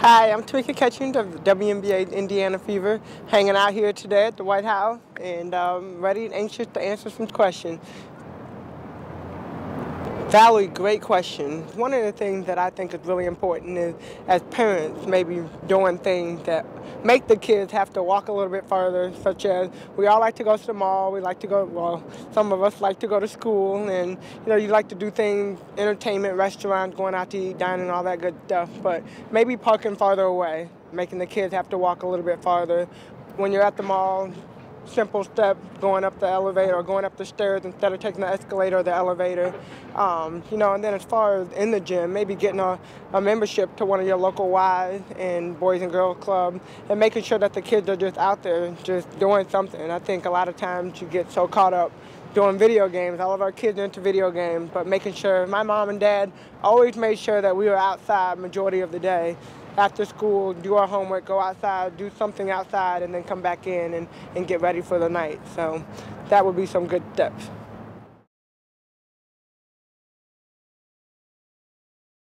Hi, I'm Tamika Catchings of WNBA Indiana Fever, hanging out here today at the White House and um, ready and anxious to answer some questions. Valerie, great question. One of the things that I think is really important is as parents, maybe doing things that make the kids have to walk a little bit further, such as we all like to go to the mall, we like to go, well, some of us like to go to school, and you know, you like to do things, entertainment, restaurants, going out to eat, dining, all that good stuff, but maybe parking farther away, making the kids have to walk a little bit farther. When you're at the mall, simple step going up the elevator or going up the stairs instead of taking the escalator or the elevator. Um, you know, and then as far as in the gym, maybe getting a, a membership to one of your local Ys and Boys and Girls Club and making sure that the kids are just out there just doing something. I think a lot of times you get so caught up doing video games. All of our kids are into video games, but making sure my mom and dad always made sure that we were outside majority of the day after school, do our homework, go outside, do something outside, and then come back in and, and get ready for the night. So that would be some good steps.